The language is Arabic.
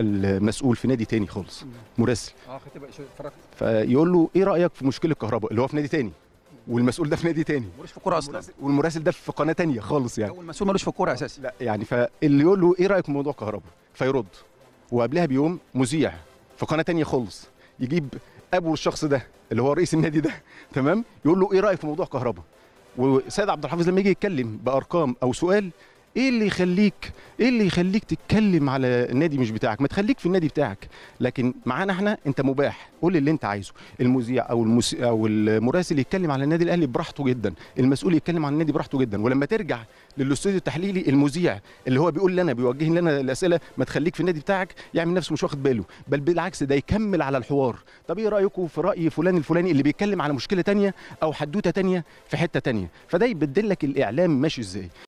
المسؤول في نادي تاني خالص مراسل. آه فيقول له إيه رأيك في مشكلة الكهرباء؟ اللي هو في نادي تاني والمسؤول ده في نادي تاني. ملوش في الكورة أصلا. والمراسل- ده في قناة تانية خالص يعني. أول مسؤول ملوش في الكورة أساسا. لا يعني فاللي يقول له إيه رأيك في موضوع الكهرباء؟ فيرد. وقبلها بيوم مذيع في قناة تانية خالص يجيب أبو الشخص ده اللي هو رئيس النادي ده تمام؟ يقول له إيه رأيك في موضوع الكهرباء؟ وسيد عبد الحافظ لما يجي يتكلم بأرقام أو سؤال إيه اللي يخليك إيه اللي يخليك تتكلم على النادي مش بتاعك؟ ما تخليك في النادي بتاعك. لكن معانا إحنا أنت مباح. قول اللي أنت عايزه. المذيع أو المس... أو المراسل يتكلم على النادي الأهلي براحته جدا. المسؤول يتكلم عن النادي براحته جدا. ولما ترجع للاستوديو التحليلي المذيع اللي هو بيقول لنا بيوجه لنا الأسئلة ما تخليك في النادي بتاعك يعمل نفسه مش واخد باله. بل بالعكس ده يكمل على الحوار. طب إيه رأيكم في رأي فلان الفلاني اللي بيتكلم على مشكلة تانية أو حدوتة تانية في حتة تانية؟ فده يبدل لك الإعلام ماشي إزاي.